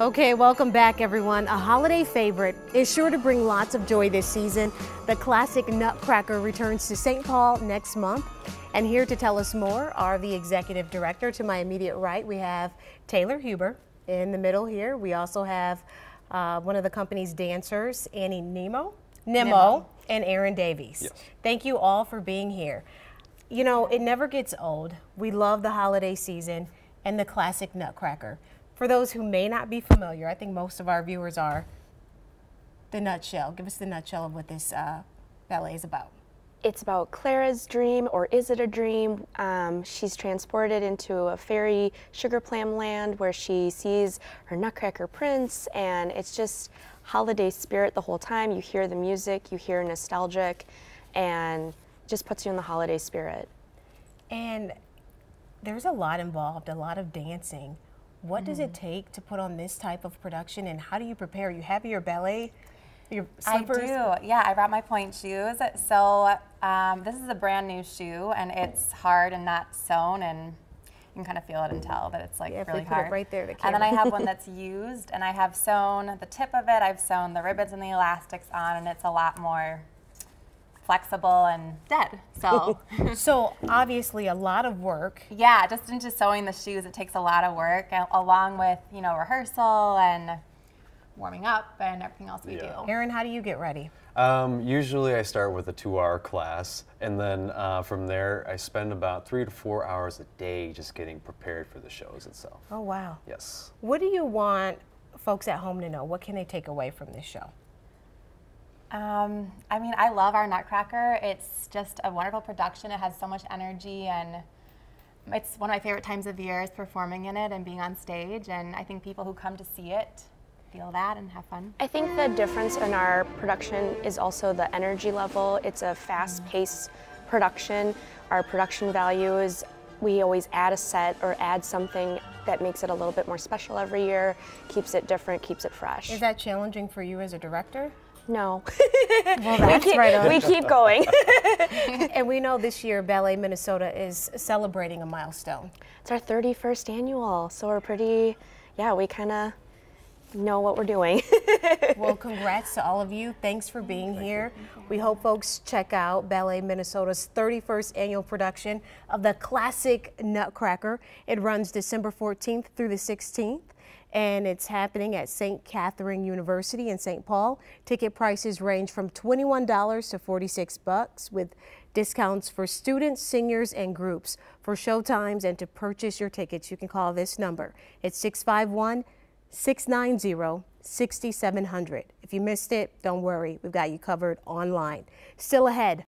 Okay, welcome back, everyone. A holiday favorite is sure to bring lots of joy this season. The classic Nutcracker returns to St. Paul next month. And here to tell us more are the executive director. To my immediate right, we have Taylor Huber. In the middle here, we also have uh, one of the company's dancers, Annie Nemo, Nemo, Nemo. and Aaron Davies. Yes. Thank you all for being here. You know, it never gets old. We love the holiday season and the classic Nutcracker. For those who may not be familiar, I think most of our viewers are, the nutshell. Give us the nutshell of what this uh, ballet is about. It's about Clara's dream, or is it a dream? Um, she's transported into a fairy sugar plum land where she sees her Nutcracker prince, and it's just holiday spirit the whole time. You hear the music, you hear nostalgic, and just puts you in the holiday spirit. And there's a lot involved, a lot of dancing. What does it mm. take to put on this type of production and how do you prepare? You have your ballet, your slippers? I do, yeah, I brought my pointe shoes. So um, this is a brand new shoe and it's hard and not sewn and you can kind of feel it and tell that it's like yeah, really hard. right there, the and then I have one that's used and I have sewn the tip of it, I've sewn the ribbons and the elastics on and it's a lot more flexible and dead. So, so obviously a lot of work. Yeah, just into sewing the shoes, it takes a lot of work, along with you know rehearsal and warming up and everything else we yeah. do. Aaron, how do you get ready? Um, usually I start with a two-hour class, and then uh, from there I spend about three to four hours a day just getting prepared for the shows itself. Oh wow! Yes. What do you want folks at home to know? What can they take away from this show? Um, I mean, I love our Nutcracker. It's just a wonderful production. It has so much energy, and it's one of my favorite times of year is performing in it and being on stage. And I think people who come to see it feel that and have fun. I think the difference in our production is also the energy level. It's a fast-paced production. Our production value is we always add a set or add something that makes it a little bit more special every year, keeps it different, keeps it fresh. Is that challenging for you as a director? No. well, that's we keep, right on. We keep going. and we know this year Ballet Minnesota is celebrating a milestone. It's our 31st annual, so we're pretty, yeah, we kind of know what we're doing. well, congrats to all of you. Thanks for being Thank here. You. We hope folks check out Ballet Minnesota's 31st annual production of the classic Nutcracker. It runs December 14th through the 16th and it's happening at St. Catherine University in St. Paul. Ticket prices range from $21 to 46 bucks with discounts for students, seniors, and groups. For showtimes and to purchase your tickets, you can call this number. It's 651 690 6700. If you missed it, don't worry, we've got you covered online. Still ahead.